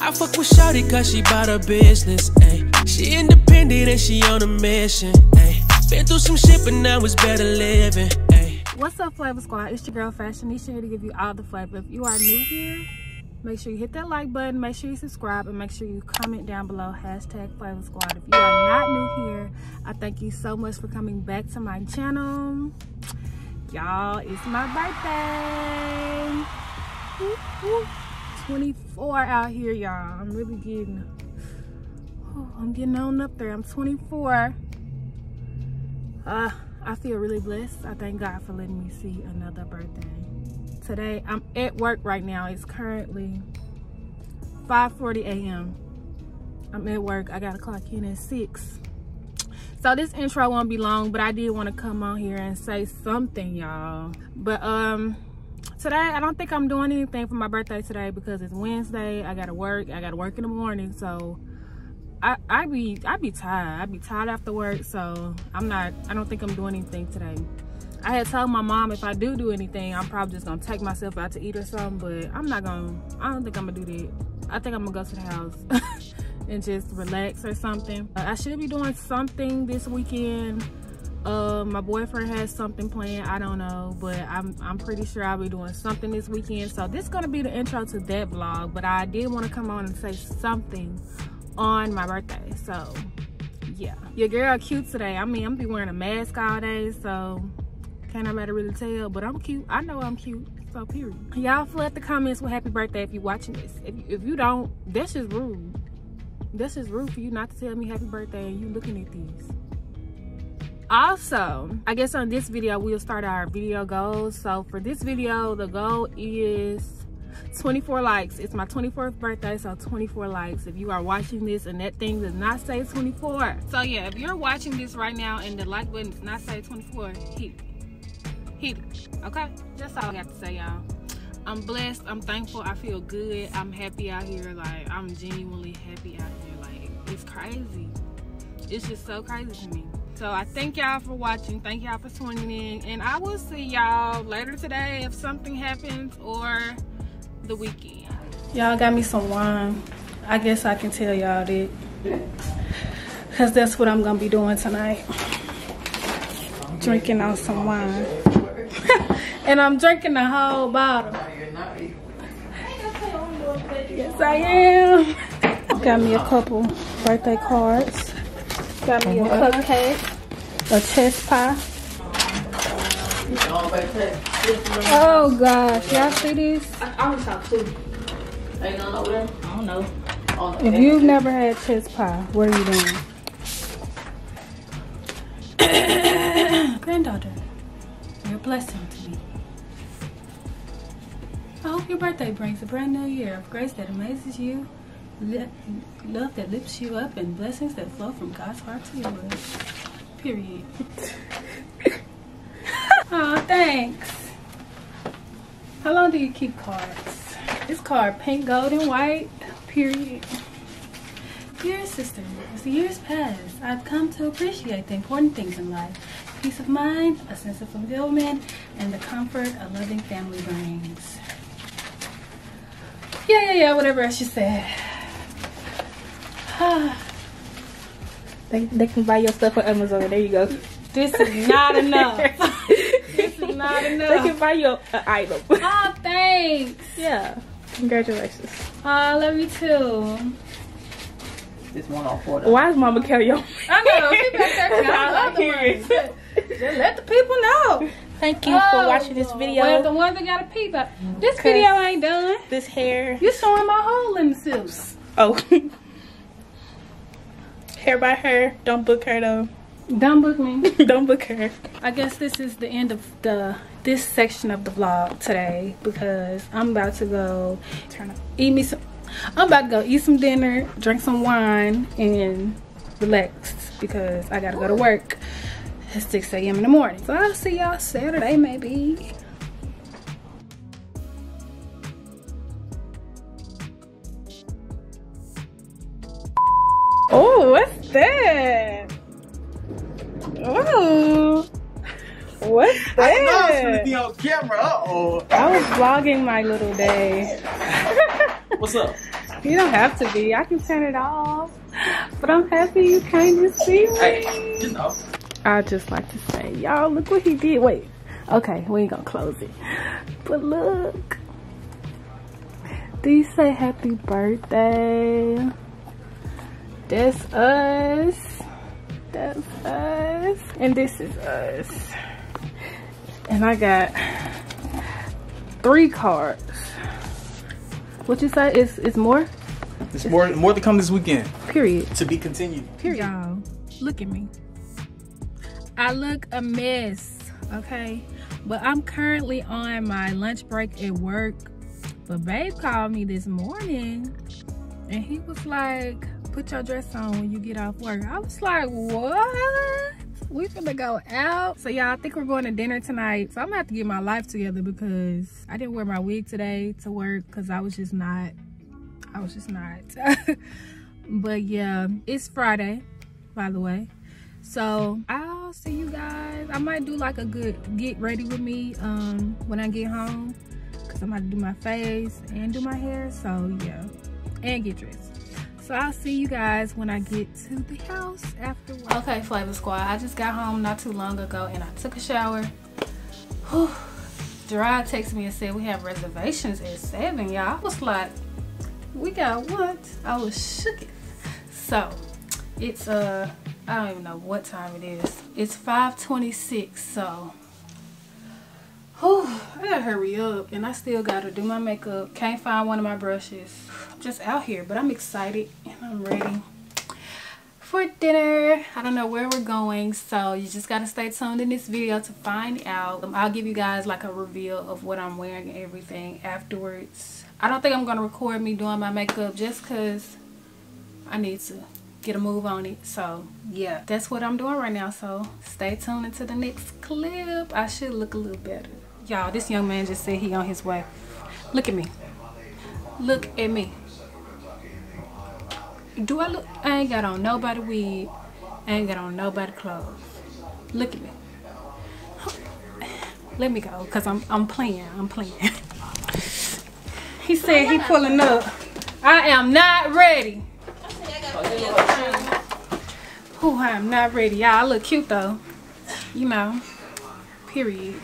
I fuck with Shawty cause she bout her business, ayy. She independent and she on a mission, ayy. Been through some shit, but now it's better living, ayy. What's up, Flava Squad? It's your girl Fashionesha here to give you all the flavor. If you are new here, make sure you hit that like button, make sure you subscribe, and make sure you comment down below hashtag Flava Squad. If you are not new here, I thank you so much for coming back to my channel. Y'all, it's my birthday. Whoop, whoop. 24 out here, y'all. I'm really getting, oh, I'm getting on up there. I'm 24. Uh, I feel really blessed. I thank God for letting me see another birthday. Today, I'm at work right now. It's currently 5.40 a.m. I'm at work. I got to clock in at 6. So this intro won't be long, but I did want to come on here and say something, y'all. But, um today i don't think i'm doing anything for my birthday today because it's wednesday. I gotta work. I gotta work in the morning. So i i be i be tired. I be tired after work. So i'm not i don't think i'm doing anything today. I had told my mom if i do do anything i'm probably just gonna take myself out to eat or something but i'm not gonna i don't think i'm gonna do that. I think i'm gonna go to the house and just relax or something. I should be doing something this weekend uh, my boyfriend has something planned i don't know but i'm i'm pretty sure i'll be doing something this weekend. So this is gonna be the intro to that vlog but i did want to come on and say something on my birthday so yeah. Your girl cute today. I mean i'm be wearing a mask all day so can't nobody really tell but i'm cute. I know i'm cute so period. Y'all flood the comments with happy birthday if you're watching this. If, if you don't that's just rude. That's just rude for you not to tell me happy birthday and you looking at these also i guess on this video we'll start our video goals. So for this video the goal is 24 likes. It's my 24th birthday so 24 likes. If you are watching this and that thing does not say 24 so yeah if you're watching this right now and the like button does not say 24 hit hit okay? That's all i got to say y'all. I'm blessed. I'm thankful. I feel good. I'm happy out here. Like i'm genuinely happy out here. Like it's crazy. It's just so crazy to me so I thank y'all for watching. Thank y'all for tuning in. And I will see y'all later today if something happens or the weekend. Y'all got me some wine. I guess I can tell y'all that. Because that's what I'm going to be doing tonight. Drinking on some wine. and I'm drinking the whole bottle. Yes, I am. Got me a couple birthday cards. Got me a cupcake, a chess pie. Oh gosh, y'all see this? I was talk too. Ain't none over there? I don't know. Oh, if you've never had chess pie, what are you doing? Granddaughter, you're a blessing to me. I hope your birthday brings a brand new year of grace that amazes you love that lifts you up and blessings that flow from God's heart to yours. Period. oh, thanks. How long do you keep cards? This card, pink, gold, and white. Period. Dear sister, as the years pass, I've come to appreciate the important things in life. Peace of mind, a sense of fulfillment, and the comfort a loving family brings. Yeah, yeah, yeah, whatever I should say. they, they can buy your stuff on Amazon. There you go. This is not enough. this is not enough. They can buy your uh, item. Oh, thanks. Yeah. Congratulations. Oh, I love you too. This one off for Why is Mama carry on? I know. She been I Just, just let the people know. Thank you oh, for watching this video. Well, the ones that got a peep out. This video ain't done. This hair. You're showing my hole in the silks. Oh. Hair by her. Don't book her though. Don't book me. Don't book her. I guess this is the end of the this section of the vlog today because I'm about to go turn up, eat me some I'm about to go eat some dinner, drink some wine, and relax because I gotta go to work at 6 a.m. in the morning. So I'll see y'all Saturday maybe. That? Oh, what's that? I know I was gonna be on camera. Uh oh. I was vlogging my little day. What's up? You don't have to be. I can turn it off. But I'm happy you came to see me. Hey, you know. I just like to say, y'all, look what he did. Wait. Okay, we ain't gonna close it. But look. Do you say happy birthday? That's us. That's us. And this is us. And I got three cards. What you say? Is it's more? It's more more to come this weekend. Period. To be continued. Period. Y'all, look at me. I look a mess, okay? But I'm currently on my lunch break at work. But babe called me this morning and he was like, put your dress on when you get off work. I was like, what? we finna go out? So y'all I think we're going to dinner tonight. So i'm gonna have to get my life together because i didn't wear my wig today to work because i was just not i was just not. But yeah it's friday by the way. So i'll see you guys. I might do like a good get ready with me um when i get home because i'm to do my face and do my hair. So yeah and get dressed so I'll see you guys when I get to the house after work. Okay, Flava Squad, I just got home not too long ago and I took a shower. Whew. Gerard texted me and said we have reservations at 7, y'all. I was like, we got what? I was shook. It. So, it's, uh, I don't even know what time it is. It's 5.26, so Whew, I gotta hurry up and I still gotta do my makeup. Can't find one of my brushes. I'm just out here, but I'm excited and I'm ready for dinner. I don't know where we're going, so you just gotta stay tuned in this video to find out. Um, I'll give you guys like a reveal of what I'm wearing and everything afterwards. I don't think I'm gonna record me doing my makeup just cause I need to get a move on it so yeah that's what i'm doing right now so stay tuned into the next clip i should look a little better Y'all, this young man just said he on his way. Look at me. Look at me. Do I look? I ain't got on nobody weed. I ain't got on nobody clothes. Look at me. Let me go, cause I'm I'm playing. I'm playing. he said he pulling up. I am not ready. Oh, I am not ready. Y'all I look cute though. You know. Period.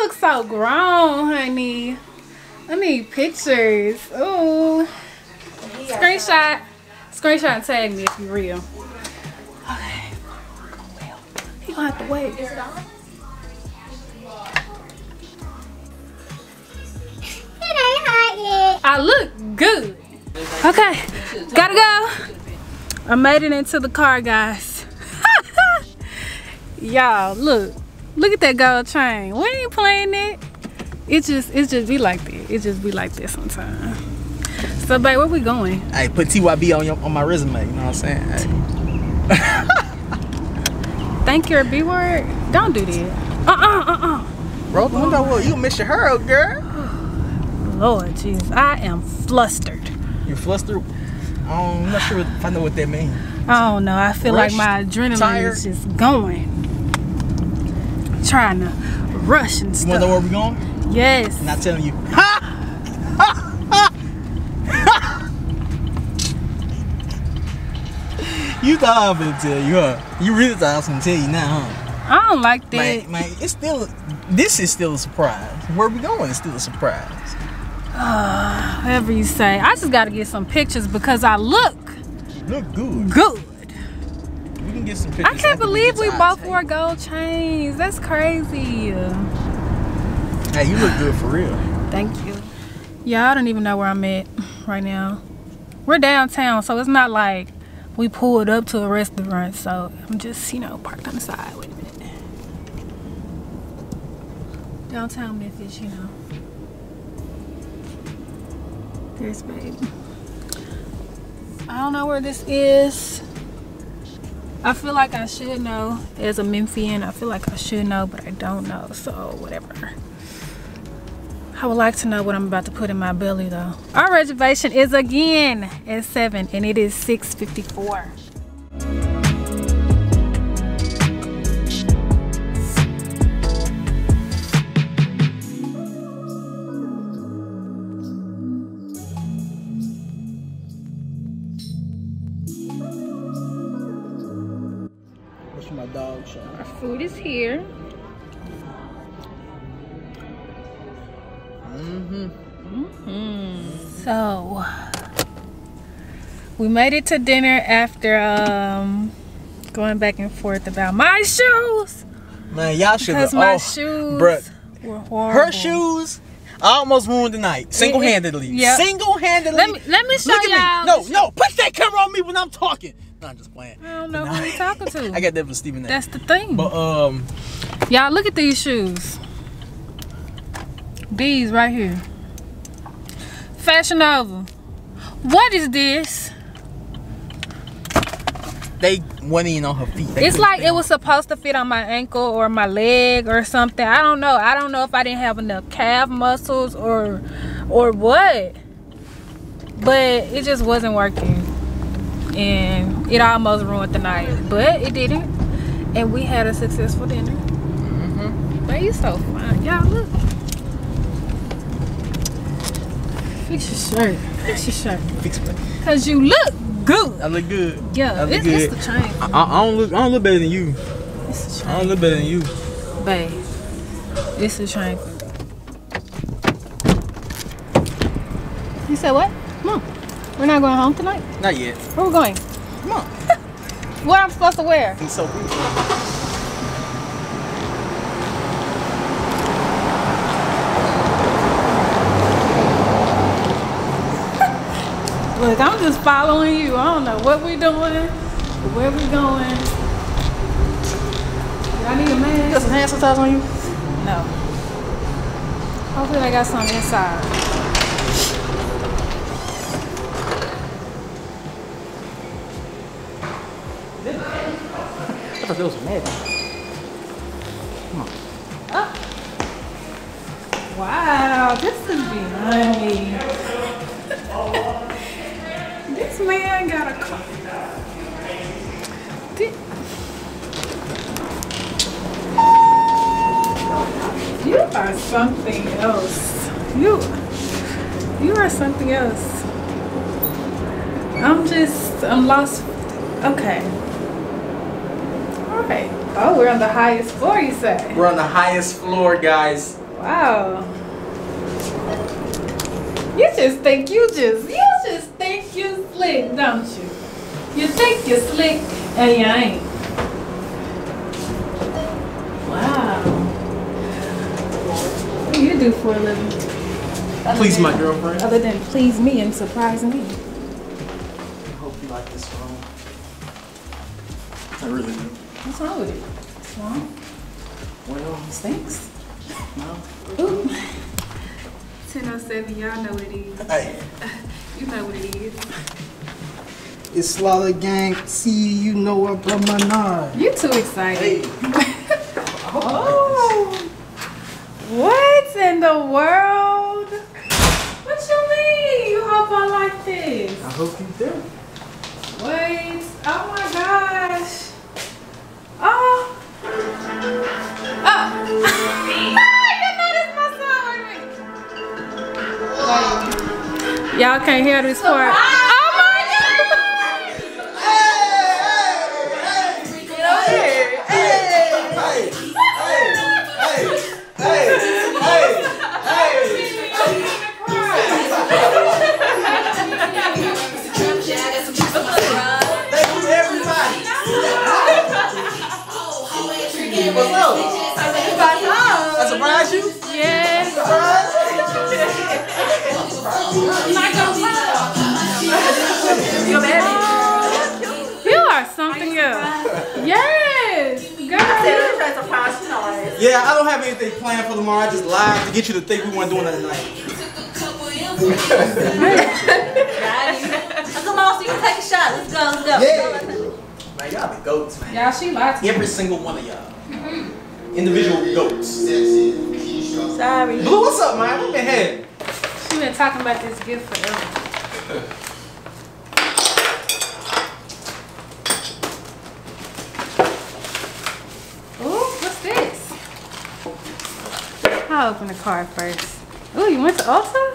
I look so grown, honey. I need pictures. Oh. Screenshot. Screenshot and tag me if you're real. Okay. Well, he gonna have to wait. Is it on? I look good. Okay, gotta go. I made it into the car, guys. Y'all, look. Look at that gold chain. We ain't playing it. It just it just be like that. It just be like that sometimes. So babe, where we going? Hey, put TYB on your on my resume, you know what I'm saying? Hey. Think you're a B word? Don't do that. Uh-uh, uh-uh. Roll the window, well, you miss your her, girl. Lord Jesus, I am flustered. You flustered? I'm not sure if I know what that means. I don't know. I feel Rushed, like my adrenaline tired. is just going trying to rush and stuff. You wanna know where we're going? Yes. I'm not telling you. you thought I was gonna tell you, huh? You really thought I was gonna tell you now, huh? I don't like that. Man, man, it's still, this is still a surprise. Where we going is still a surprise. Uh, whatever you say. I just gotta get some pictures because I look. Look good. Good get some pictures. I can't believe we both wore gold chains. That's crazy. Hey, you look good for real. Thank you. Yeah, I don't even know where I'm at right now. We're downtown, so it's not like we pulled up to a restaurant. So I'm just, you know, parked on the side. Wait a minute. Downtown Memphis, you know. There's babe. I don't know where this is. I feel like I should know as a Memphian. I feel like I should know, but I don't know. So whatever. I would like to know what I'm about to put in my belly though. Our reservation is again at 7 and it is 6.54. Our food is here. Mm-hmm. So we made it to dinner after um going back and forth about my shoes Man, y'all should because have. my Oh, shoes bruh. were horrible. her shoes. I almost ruined the night, single-handedly. Yep. Single-handedly. Let me let me show Look y'all. No, no, put that camera on me when I'm talking. No, I'm just playing. I don't know who you talking to. I got that from Stephen That's the thing. But um, Y'all look at these shoes. These right here. Fashion Nova. What is this? they went in on her feet. They It's like it was supposed to fit on my ankle or my leg or something. I don't know. I don't know if I didn't have enough calf muscles or or what. But it just wasn't working. And it almost ruined the night. But it didn't. And we had a successful dinner. Mm-hmm. But you so fine. Y'all look. Fix your shirt. Fix your shirt. Fix it. Cause you look good. I look good. Yeah, I look it's, good. it's the chain. I, I don't look. I don't look better than you. It's the I don't look better than you. Babe, it's the train. You said what? Come on. We're not going home tonight? Not yet. Where we going? Come on. What I'm supposed to wear? He's so beautiful. Look, I'm just following you. I don't know what we're doing, where we're going. Do I need a You got mask? some hand sanitizer on you? No. Hopefully I got some inside. I thought that was magic. Wow, this is beyond me. this man got a car. You are something else. You, you are something else. I'm just, I'm lost. Okay. Right. Oh, we're on the highest floor, you say? We're on the highest floor, guys. Wow. You just think you just you just think you slick, don't you? You think you're slick and you ain't. Wow. What do you do for a living? Please, than- my girlfriend. Other than please me and surprise me. I hope you like this phone. I really do. What's wrong with it? What's wrong? Well, It stinks. no. Ooh. 1007, y'all know what it is. Hey, You know what it is. It's Slaughter Gang. See, you know I brought my knife. You too excited. hey. Oh. oh, what in the world? What you mean? You hope I like this? I hope you do. Wait, oh my gosh. Oh. Oh. I didn't know this my son. Wait. Y'all can't hear this part. Yes. Girl. Yeah, I don't have anything planned for tomorrow. I just lied to get you to think we weren't doing that tonight. Come on, so you can take a shot. Let's go, let's go. Yeah. Man, y'all the goats, man. Y'all, she lied to me. Every single one of y'all. Mm-hmm. Individual goats. Sorry. Blue, what's up, man? What the heck? She been talking about this gift forever. Ooh, what's this? I'll open the card first. Oh, you went to Ulta?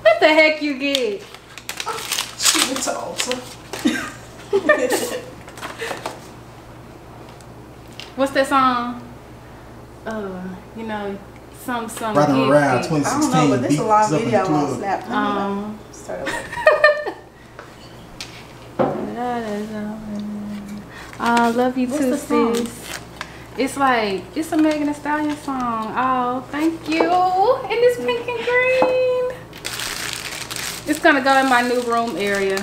What the heck you get? She went to Ulta. What's that song? Uh, you know, some some. Riding gifted. around I don't 2016. know, but this is a long us up in video the on club. Snap. Um. Start over. I love you What's too, sis. It's like it's a Megan Thee Stallion song. Oh, thank you. And it's pink and green. It's gonna go in my new room area.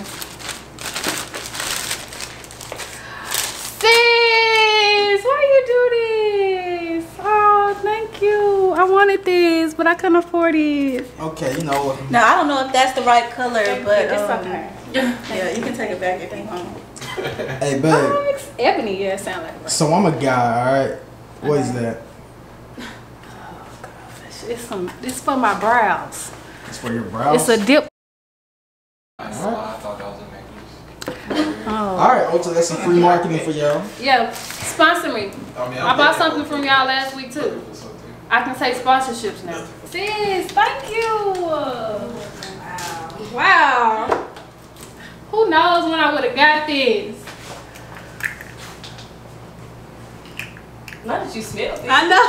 Sis, why you do this? Oh, thank you. I wanted this, but I couldn't afford it. Okay, you know what? Now I don't know if that's the right color, but it's um, okay. Yeah, you can take it back if you want. Hey, babe. Oh, ebony. Yeah, sound like it. So I'm a guy, all right. What is that? Oh, it's some. It's for my brows. It's for your brows. It's a dip. I thought that was a. Oh. All right, Ulta, that's some free marketing for y'all. Yeah, sponsor me. Oh, I, mean, I bought something from y'all last week too. I can take sponsorships now. Sis, thank you. Wow. Who knows when I would have got this? Not that you smell it. I know.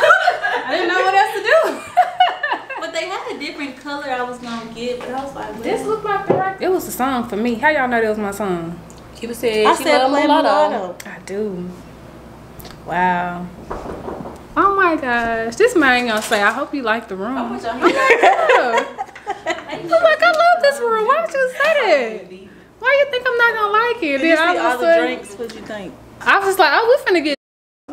I didn't know what else to do. But they had a different color I was gonna get, but I was like, this looked like the right. It was a song for me. How y'all know that was my song? Cuba said I she said love play mulatto. mulatto. I do. Wow. Oh my gosh. This man ain't gonna say, I hope you like the room. I want y'all Oh my god. I'm like, I love this room. Why would you say that? Why you think I'm not gonna like it? Did you see all all of a the drinks? What'd you think? I was like, oh, we finna get.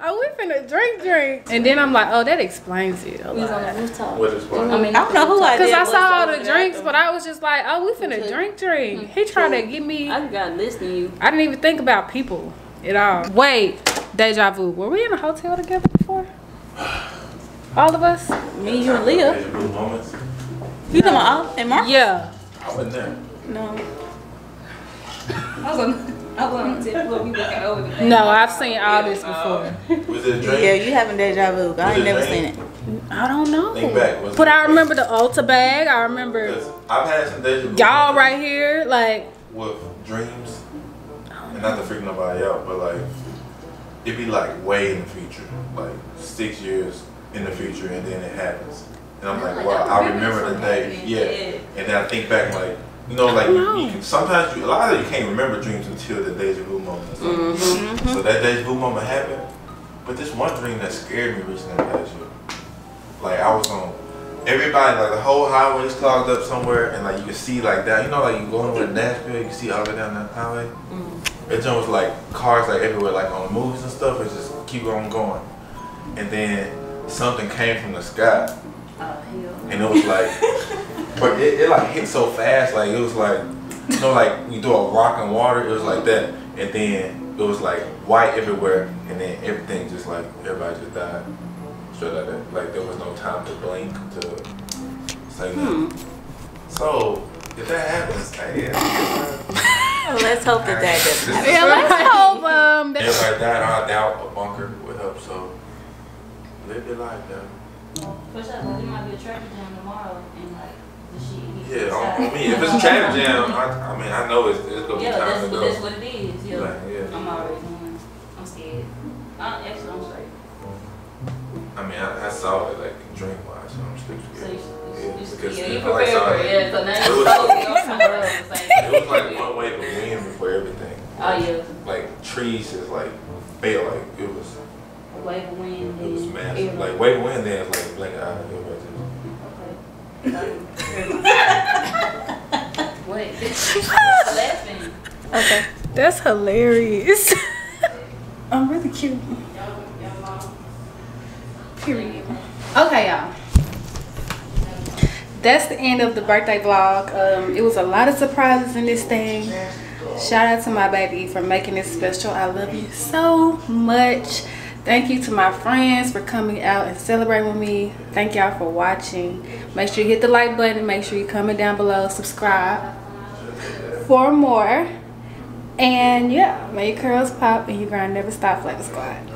oh, we finna drink, drink. And then I'm like, oh, that explains it. We was on the rooftop. What is what? I mean, I don't know who I did. Because I saw all the drinks, but I was just like, oh, we finna drink, drink. Hmm. He tried to hmm. get me. I got listening to you. I didn't even think about people at all. Wait, deja vu. Were we in a hotel together before? All of us? Me, you, and Leah. Deja moments. You talking about and Mark? Yeah. I wasn't there. No. I was on, I was on the tip floor. We looking over the thing. No, I've seen all this before. Uh, was it a drink? Yeah, you having deja vu. I Was ain't never drink? seen it. I don't know. Think back, was But I drink? remember the Ulta bag. I remember. I've had some deja vu. Y'all right here. Like, With dreams, and not to freak nobody out, but like it'd be like way in the future, like six years in the future, and then it happens. And I'm like, Like, wow, I I remember remember the day, yeah. yeah. And then I think back, like, you know, like you, know. you can sometimes you, a lot of you can't remember dreams until the deja vu moment. Or something. So that deja vu moment happened, but this one dream that scared me recently past year. Like I was on, everybody like the whole highway is clogged up somewhere, and like you can see like that. You know, like you going with a Nashville, you can see all the way down that highway. Mm-hmm. It just was like cars like everywhere, like on movies and stuff. It just keep on going, and then something came from the sky, oh, and it was like, but it, it like hit so fast, like it was like, you know, like you do a rock and water, it was like that, and then it was like white everywhere, and then everything just like everybody just died. Straight like that, like there was no time to blink to say nothing. So if that happens, hey, yeah. Let's hope that that doesn't happen. yeah, let's hope um, that Everybody died. I doubt a bunker would help. So live your life, though. For sure, but there might be a traffic jam tomorrow, and like the shit. Yeah, on, on me. If it's a traffic jam, I, I mean, I know it's, it's gonna be Yeah, time that's, to go. that's what it is. Yeah. Like, yeah. I'm already knowing. I'm scared. Uh, actually, I'm straight. I mean, I, I saw it like dream wise, so I'm still So scared. you, Yeah, you, you, because yeah, you prepared for it-. Yeah, so now you was- told me on somewhere else. Like, It was like one wave of wind before everything. oh yeah, Like trees just like fell like it was a wave of wind. it was massive. everything. Like wave of wind then it's like blink eye. Everybody just Okay. Wait. laughing. Okay. That's hilarious. I'm really cute. Period. Okay, y'all. That's the end of the birthday vlog. Um, it was a lot of surprises in this thing. Shout out to my baby for making this special. I love you so much. Thank you to my friends for coming out and celebrating with me. Thank y'all for watching. Make sure you hit the like button. Make sure you comment down below. Subscribe for more. And yeah, make your curls pop and your grind never stop, Flava Squad.